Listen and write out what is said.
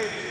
Hey.